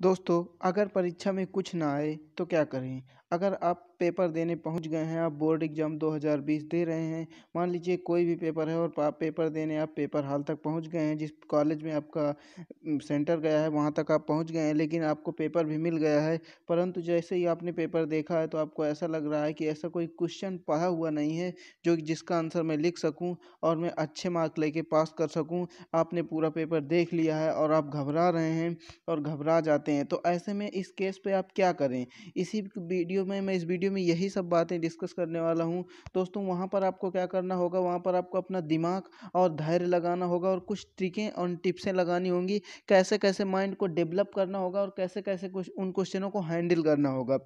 दोस्तों, अगर परीक्षा में कुछ ना आए तो क्या करें? अगर आप पेपर देने पहुँच गए हैं, आप बोर्ड एग्ज़ाम 2020 दे रहे हैं, मान लीजिए कोई भी पेपर है और आप पेपर देने, आप पेपर हाल तक पहुँच गए हैं, जिस कॉलेज में आपका सेंटर गया है, वहाँ तक आप पहुँच गए हैं, लेकिन आपको पेपर भी मिल गया है, परंतु जैसे ही आपने पेपर देखा है तो आपको ऐसा लग रहा है कि ऐसा कोई क्वेश्चन पढ़ा हुआ नहीं है, जो जिसका आंसर मैं लिख सकूँ और मैं अच्छे मार्क लेके पास कर सकूँ। आपने पूरा पेपर देख लिया है और आप घबरा रहे हैं और घबरा जाते हैं तो ऐसे में इस केस पे आप क्या करें? इसी वीडियो में, मैं इस वीडियो में यही सब बातें डिस्कस करने वाला हूँ। दोस्तों, वहाँ पर आपको क्या करना होगा? वहाँ पर आपको अपना दिमाग और धैर्य लगाना होगा और कुछ ट्रिकें और टिप्सें लगानी होंगी कैसे कैसे माइंड को डेवलप करना होगा और कैसे कैसे कुछ उन क्वेश्चनों को हैंडल करना होगा।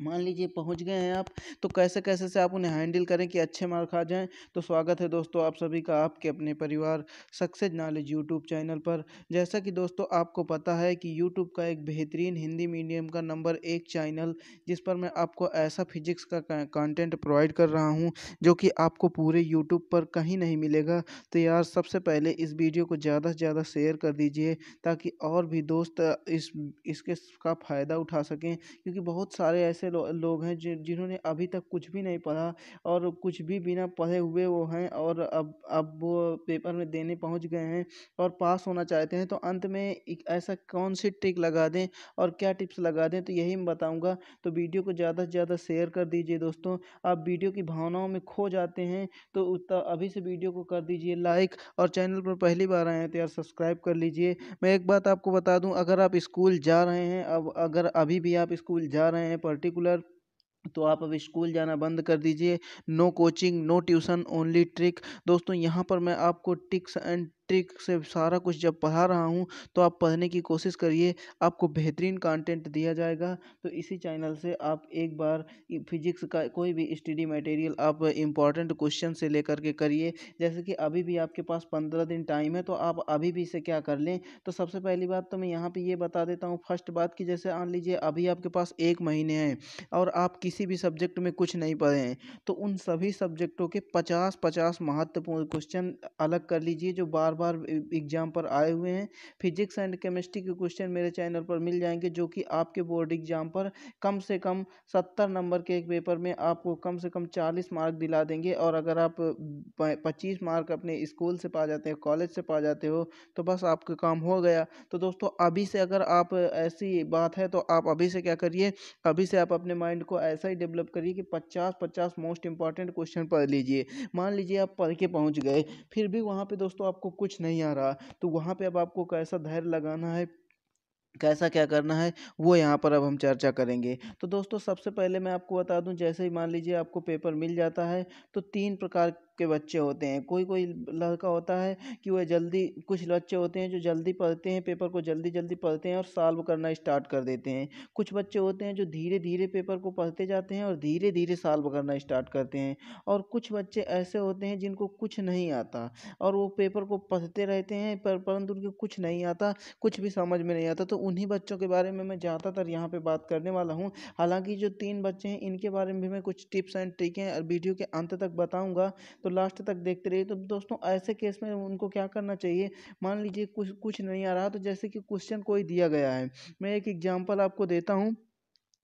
मान लीजिए पहुँच गए हैं आप तो कैसे कैसे से आप उन्हें हैंडल करें कि अच्छे मार्क आ जाएँ? तो स्वागत है दोस्तों आप सभी का, आपके अपने परिवार सक्सेस नॉलेज यूट्यूब चैनल पर। जैसा कि दोस्तों आपको पता है कि यूट्यूब का एक बेहतरीन हिंदी मीडियम का नंबर एक चैनल जिस पर मैं आपको ऐसा फिजिक्स का कंटेंट प्रोवाइड कर रहा हूँ, जो कि आपको पूरे यूट्यूब पर कहीं नहीं मिलेगा। तो यार सबसे पहले इस वीडियो को ज़्यादा से ज़्यादा शेयर कर दीजिए, ताकि और भी दोस्त इस, इसके का फ़ायदा उठा सकें, क्योंकि बहुत सारे ऐसे लो, लोग हैं जिन्होंने अभी तक कुछ भी नहीं पढ़ा और कुछ भी बिना पढ़े हुए वो हैं और अब अब वो पेपर में देने पहुँच गए हैं और पास होना चाहते हैं। तो अंत में एक ऐसा कौन सी ट्रिक लगा दें और क्या टिप्स लगा दें तो यही मैं बताऊँगा। तो वीडियो को ज़्यादा से ज़्यादा शेयर कर दीजिए दोस्तों। आप वीडियो की भावनाओं में खो जाते हैं तो अभी से वीडियो को कर दीजिए लाइक और चैनल पर पहली बार आए हैं तो यार सब्सक्राइब कर लीजिए। मैं एक बात आपको बता दूँ अगर आप स्कूल जा रहे हैं अब अगर अभी भी आप स्कूल जा रहे हैं पर्टिकुलर पर्टिकुलर तो आप अब स्कूल जाना बंद कर दीजिए। No coaching, no tuition, only trick. दोस्तों, यहाँ पर मैं आपको टिक्स एंड ट्रिक से सारा कुछ जब पढ़ा रहा हूँ तो आप पढ़ने की कोशिश करिए, आपको बेहतरीन कंटेंट दिया जाएगा। तो इसी चैनल से आप एक बार फिजिक्स का कोई भी स्टडी मटेरियल आप इंपॉर्टेंट क्वेश्चन से लेकर के करिए। जैसे कि अभी भी आपके पास पंद्रह दिन टाइम है तो आप अभी भी इसे क्या कर लें? तो सबसे पहली बात तो मैं यहाँ पर ये बता देता हूँ, फ़र्स्ट बात की जैसे मान लीजिए अभी आपके पास एक महीने हैं और आप किसी भी सब्जेक्ट में कुछ नहीं पढ़े हैं तो उन सभी सब्जेक्टों के पचास पचास महत्वपूर्ण क्वेश्चन अलग कर लीजिए, जो बार बार एग्ज़ाम पर आए हुए हैं। फिजिक्स एंड केमिस्ट्री के क्वेश्चन मेरे चैनल पर मिल जाएँगे, जो कि आपके बोर्ड एग्ज़ाम पर कम से कम सत्तर नंबर के एक पेपर में आपको कम से कम चालीस मार्क दिला देंगे। और अगर आप पच्चीस मार्क अपने स्कूल से पा जाते हैं, कॉलेज से पा जाते हो तो बस आपका काम हो गया। तो दोस्तों, अभी से अगर आप ऐसी बात है तो आप अभी से क्या करिए, अभी से आप अपने माइंड को ऐसा ही डेवलप करिए कि पचास पचास मोस्ट इंपॉर्टेंट क्वेश्चन पढ़ लीजिए। मान लीजिए आप पढ़ के पहुँच गए, फिर भी वहाँ पे दोस्तों आपको कुछ कुछ नहीं आ रहा। तो वहाँ पे अब आपको कैसा धैर्य लगाना है, कैसा क्या करना है, वो यहाँ पर अब हम चर्चा करेंगे। तो दोस्तों, सबसे पहले मैं आपको बता दूँ, जैसे ही मान लीजिए आपको पेपर मिल जाता है तो तीन प्रकार के बच्चे होते हैं। कोई कोई लड़का होता है कि वह जल्दी, कुछ बच्चे होते हैं जो जल्दी पढ़ते हैं, पेपर को जल्दी जल्दी पढ़ते हैं और सॉल्व करना स्टार्ट कर देते हैं। कुछ बच्चे होते हैं जो धीरे धीरे पेपर को पढ़ते जाते हैं और धीरे धीरे सॉल्व करना स्टार्ट करते हैं। और कुछ बच्चे ऐसे होते हैं जिनको कुछ नहीं आता और वो पेपर को पढ़ते रहते हैं पर, परंतु उनको कुछ नहीं आता, कुछ भी समझ में नहीं आता। तो उन्हीं बच्चों के बारे में मैं ज़्यादातर यहाँ पर बात करने वाला हूँ। हालाँकि जो तीन बच्चे हैं, इनके बारे में भी मैं कुछ टिप्स एंड ट्रिकें वीडियो के अंत तक बताऊँगा। तो लास्ट तक देखते रहिए। तो दोस्तों, ऐसे केस में उनको क्या करना चाहिए? मान लीजिए कुछ कुछ नहीं आ रहा तो जैसे कि क्वेश्चन कोई दिया गया है। मैं एक एग्जांपल आपको देता हूँ।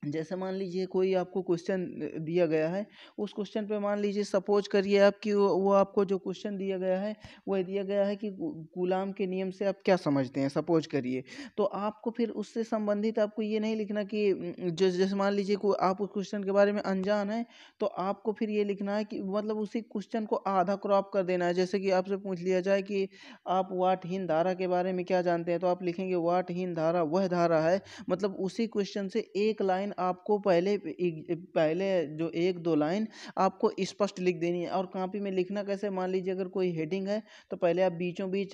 जैसे मान लीजिए कोई आपको क्वेश्चन दिया गया है, उस क्वेश्चन पे मान लीजिए सपोज़ करिए आप कि वो आपको जो क्वेश्चन दिया गया है, वह दिया गया है कि गुलाम के नियम से आप क्या समझते हैं, सपोज़ करिए। तो आपको फिर उससे संबंधित आपको ये नहीं लिखना कि जैसे मान लीजिए आप उस क्वेश्चन के बारे में अनजान है तो आपको फिर ये लिखना है कि मतलब उसी क्वेश्चन को आधा क्रॉप कर देना है। जैसे कि आपसे पूछ लिया जाए कि आप वाटहीन धारा के बारे में क्या जानते हैं तो आप लिखेंगे वाटहीन धारा वह धारा है मतलब उसी क्वेश्चन से एक लाइन आपको पहले पहले जो एक दो लाइन आपको स्पष्ट लिख देनी है और कापी में लिखना कैसे? मान लीजिए अगर कोई हेडिंग है तो पहले आप बीचों बीच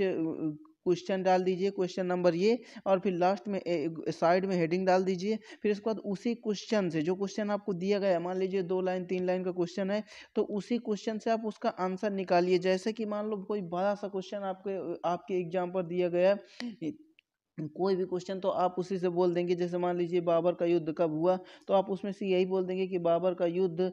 क्वेश्चन डाल दीजिए, क्वेश्चन नंबर ये और फिर लास्ट में साइड में हेडिंग डाल दीजिए। फिर उसके बाद उसी क्वेश्चन से, जो क्वेश्चन आपको दिया गया है, मान लीजिए दो लाइन, तीन लाइन का क्वेश्चन है तो उसी क्वेश्चन से आप उसका आंसर निकालिए। जैसे कि मान लो कोई बड़ा सा क्वेश्चन आपके आपके एग्ज़ाम पर दिया गया कोई भी क्वेश्चन तो आप उसी से बोल देंगे। जैसे मान लीजिए बाबर का युद्ध कब हुआ तो आप उसमें से यही बोल देंगे कि बाबर का युद्ध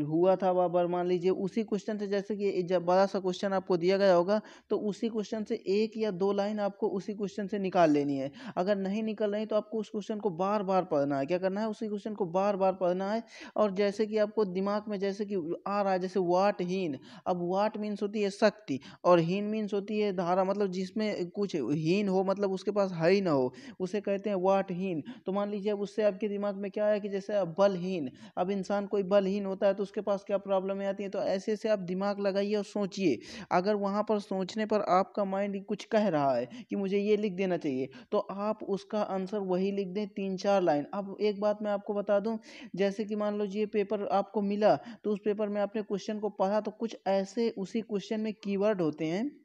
हुआ था बाबर, मान लीजिए उसी क्वेश्चन से जैसे कि जब बड़ा सा क्वेश्चन आपको दिया गया होगा तो उसी क्वेश्चन से एक या दो लाइन आपको उसी क्वेश्चन से निकाल लेनी है। अगर नहीं निकल रही तो आपको उस क्वेश्चन को बार बार पढ़ना है। क्या करना है? उसी क्वेश्चन को बार बार पढ़ना है। और जैसे कि आपको दिमाग में जैसे कि आ रहा है, जैसे वाट हीन। अब वाट मीन्स होती है शक्ति और हीन मीन्स होती है धारा। मतलब जिसमें कुछ हीन हो मतलब उसके पास है ही ना हो, उसे कहते हैं वाटहीन। तो मान लीजिए अब उससे आपके दिमाग में क्या है कि जैसे अब बलहीन, अब इंसान कोई बलहीन होता है तो उसके पास क्या प्रॉब्लम आती है? तो ऐसे ऐसे आप दिमाग लगाइए और सोचिए। अगर वहाँ पर सोचने पर आपका माइंड कुछ कह रहा है कि मुझे ये लिख देना चाहिए तो आप उसका आंसर वही लिख दें, तीन चार लाइन। अब एक बात मैं आपको बता दूँ, जैसे कि मान लो ये पेपर आपको मिला तो उस पेपर में आपने क्वेश्चन को पढ़ा तो कुछ ऐसे उसी क्वेश्चन में कीवर्ड होते हैं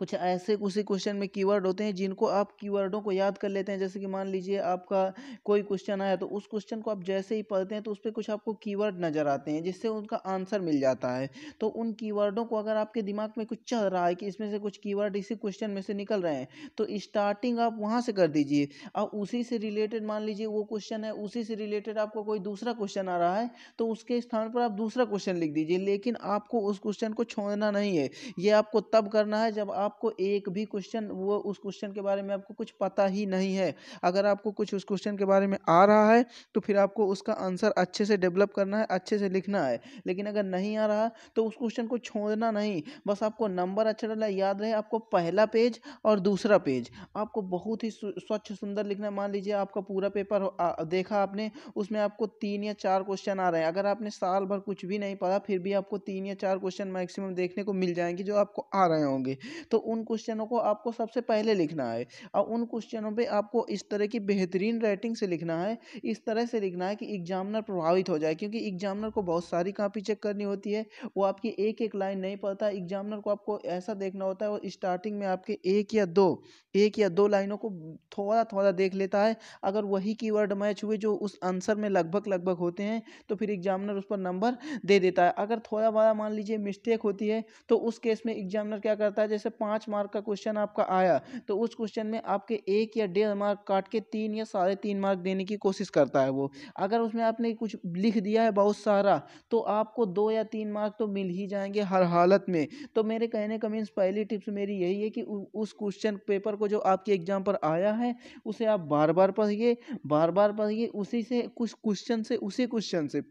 कुछ ऐसे उसी क्वेश्चन में कीवर्ड होते हैं जिनको आप कीवर्डों को याद कर लेते हैं। जैसे कि मान लीजिए आपका कोई क्वेश्चन आया तो उस क्वेश्चन को आप जैसे ही पढ़ते हैं तो उस पर कुछ आपको कीवर्ड नज़र आते हैं, जिससे उनका आंसर मिल जाता है। तो उन कीवर्डों को अगर आपके दिमाग में कुछ चल रहा है कि इसमें से कुछ कीवर्ड इसी क्वेश्चन में से निकल रहे हैं तो स्टार्टिंग आप वहाँ से कर दीजिए। अब उसी से रिलेटेड मान लीजिए वो क्वेश्चन है, उसी से रिलेटेड आपको कोई दूसरा क्वेश्चन आ रहा है तो उसके स्थान पर आप दूसरा क्वेश्चन लिख दीजिए। लेकिन आपको उस क्वेश्चन को छोड़ना नहीं है। ये आपको तब करना है जब आपको एक भी क्वेश्चन वो उस क्वेश्चन के बारे में आपको कुछ पता ही नहीं है। अगर आपको कुछ उस क्वेश्चन के बारे में आ रहा है तो फिर आपको उसका आंसर अच्छे से डेवलप करना है, अच्छे से लिखना है। लेकिन अगर नहीं आ रहा तो उस क्वेश्चन को छोड़ना नहीं। बस आपको नंबर अच्छा डाला, याद रहे आपको पहला पेज और दूसरा पेज आपको बहुत ही स्वच्छ, सुंदर लिखना मान लीजिए आपका पूरा पेपर देखा आपने, उसमें आपको तीन या चार क्वेश्चन आ रहे हैं। अगर आपने साल भर कुछ भी नहीं पढ़ा, फिर भी आपको तीन या चार क्वेश्चन मैक्सिमम देखने को मिल जाएँगे, जो आपको आ रहे होंगे। तो उन क्वेश्चनों को आपको सबसे पहले लिखना है और उन क्वेश्चनों पे आपको इस तरह की बेहतरीन राइटिंग से लिखना है, इस तरह से लिखना है कि एग्जामिनर प्रभावित हो जाए, क्योंकि एग्जामिनर को बहुत सारी कापी चेक करनी होती है, वो आपकी एक एक लाइन नहीं पढ़ता एग्जामिनर को आपको ऐसा देखना होता है और स्टार्टिंग में आपके एक या दो, एक या दो लाइनों को थोड़ा थोड़ा देख लेता है, अगर वही कीवर्ड मैच हुए जो उस आंसर में लगभग लगभग होते हैं तो फिर एग्जामिनर उस पर नंबर दे देता है। अगर थोड़ा बड़ा मान लीजिए मिस्टेक होती है तो उस केस में एग्जामिनर क्या करता है, जैसे पाँच मार्क का क्वेश्चन आपका आया तो उस क्वेश्चन में आपके एक या डेढ़ मार्क काट के तीन या साढ़े तीन मार्क देने की कोशिश करता है वो। अगर उसमें आपने कुछ लिख दिया है बहुत सारा तो आपको दो या तीन मार्क तो मिल ही जाएँगे हर हालत में। तो मेरे कहने का मीन्स पहली टिप्स मेरी यही है कि उस क्वेश्चन पेपर को जो आपके एग्ज़ाम पर आया है, उसे आप बार बार पढ़िए, बार बार पढ़िए, उसी से, कुछ क्वेश्चन से, उसी क्वेश्चन से।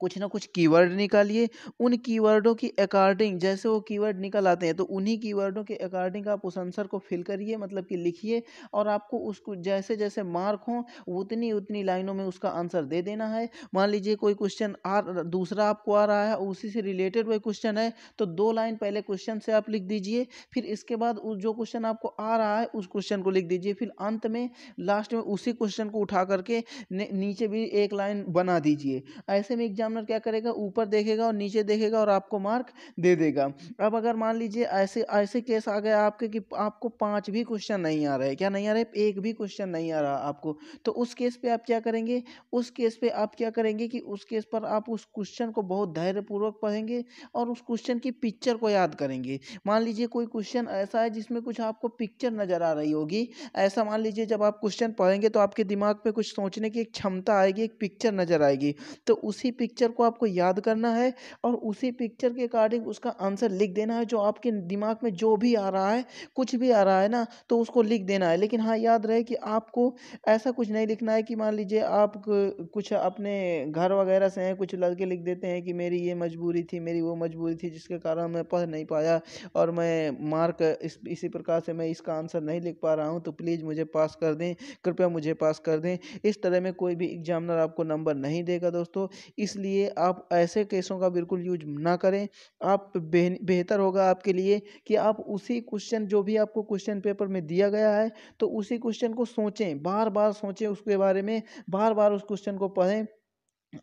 कुछ ना कुछ कीवर्ड निकालिए, उन कीवर्डों की अकॉर्डिंग, जैसे वो कीवर्ड निकल आते हैं तो उन्हीं कीवर्डों के अकॉर्डिंग आप उस आंसर को फिल करिए मतलब कि लिखिए और आपको उसको जैसे जैसे मार्क हों, उतनी उतनी लाइनों में उसका आंसर दे देना है। मान लीजिए कोई क्वेश्चन आ दूसरा आपको आ रहा है, उसी से रिलेटेड कोई क्वेश्चन है तो दो लाइन पहले क्वेश्चन से आप लिख दीजिए, फिर इसके बाद उस जो क्वेश्चन आपको आ रहा है, उस क्वेश्चन को लिख दीजिए, फिर अंत में, लास्ट में उसी क्वेश्चन को उठा करके नीचे भी एक लाइन बना दीजिए। ऐसे में एग्जामिनर क्या करेगा? ऊपर देखेगा और नीचे देखेगा और आपको मार्क दे देगा। अब अगर मान लीजिए ऐसे ऐसे केस आ गया आपके कि आपको पाँच भी क्वेश्चन नहीं आ रहे, क्या नहीं आ रहे? एक भी क्वेश्चन नहीं आ रहा आपको। तो उस केस पे आप क्या करेंगे? उस केस पे आप क्या करेंगे कि उस केस पर आप उस क्वेश्चन को बहुत धैर्यपूर्वक पढ़ेंगे और उस क्वेश्चन की पिक्चर को याद करेंगे। मान लीजिए कोई क्वेश्चन ऐसा है जिसमें कुछ आपको पिक्चर नज़र आ रही होगी। ऐसा मान लीजिए जब आप क्वेश्चन पढ़ेंगे तो आपके दिमाग में कुछ सोचने की एक क्षमता आएगी, एक पिक्चर नज़र आएगी। तो उसी पिक्चर को आपको याद करना है और उसी पिक्चर के अकॉर्डिंग उसका आंसर लिख देना है, जो आपके दिमाग में जो भी आ रहा है, कुछ भी आ रहा है ना तो उसको लिख देना है। लेकिन हाँ याद रहे कि आपको ऐसा कुछ नहीं लिखना है कि मान लीजिए आप कुछ अपने घर वगैरह से हैं, कुछ लड़के लिख देते हैं कि मेरी ये मजबूरी थी, मेरी वो मजबूरी थी, जिसके कारण मैं पढ़ नहीं पाया और मैं मार्क इस, इसी प्रकार से मैं इसका आंसर नहीं लिख पा रहा हूँ तो प्लीज़ मुझे पास कर दें, कृपया मुझे पास कर दें। इस तरह में कोई भी एग्जामिनर आपको नंबर नहीं देगा दोस्तों। इसलिए आप ऐसे केसों का बिल्कुल यूज़ ना करें। आप बेहतर होगा आपके लिए कि आप उसी क्वेश्चन, जो भी आपको क्वेश्चन पेपर में दिया गया है तो उसी क्वेश्चन को सोचें। बार बार सोचें उसके बारे में बार बार उस क्वेश्चन को पढ़ें।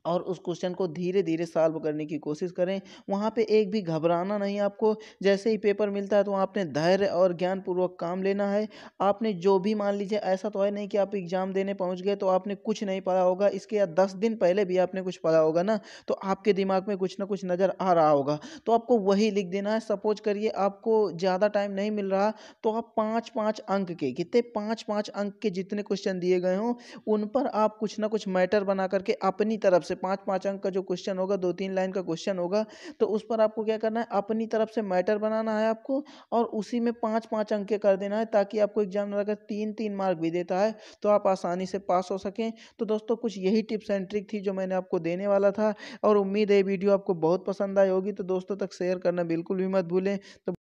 और उस क्वेश्चन को धीरे धीरे सॉल्व करने की कोशिश करें। वहाँ पे एक भी घबराना नहीं आपको। जैसे ही पेपर मिलता है तो आपने धैर्य और ज्ञानपूर्वक काम लेना है। आपने जो भी मान लीजिए, ऐसा तो है नहीं कि आप एग्ज़ाम देने पहुँच गए तो आपने कुछ नहीं पढ़ा होगा। इसके या दस दिन पहले भी आपने कुछ पढ़ा होगा ना तो आपके दिमाग में कुछ ना कुछ नज़र आ रहा होगा। तो आपको वही लिख देना है। सपोज़ करिए आपको ज़्यादा टाइम नहीं मिल रहा तो आप पाँच पाँच अंक के, कितने पाँच पाँच अंक के जितने क्वेश्चन दिए गए हों, उन पर आप कुछ ना कुछ मैटर बना करके अपनी तरफ़ से पाँच पाँच अंक का जो क्वेश्चन होगा, दो तीन लाइन का क्वेश्चन होगा तो उस पर आपको क्या करना है? अपनी तरफ़ से मैटर बनाना है आपको और उसी में पाँच पाँच अंक के कर देना है ताकि आपको एग्ज़ाम अगर तीन तीन मार्क भी देता है तो आप आसानी से पास हो सकें। तो दोस्तों, कुछ यही टिप्स एंड ट्रिक थी जो मैंने आपको देने वाला था और उम्मीद है वीडियो आपको बहुत पसंद आई होगी। तो दोस्तों तक शेयर करना बिल्कुल भी मत भूलें। तो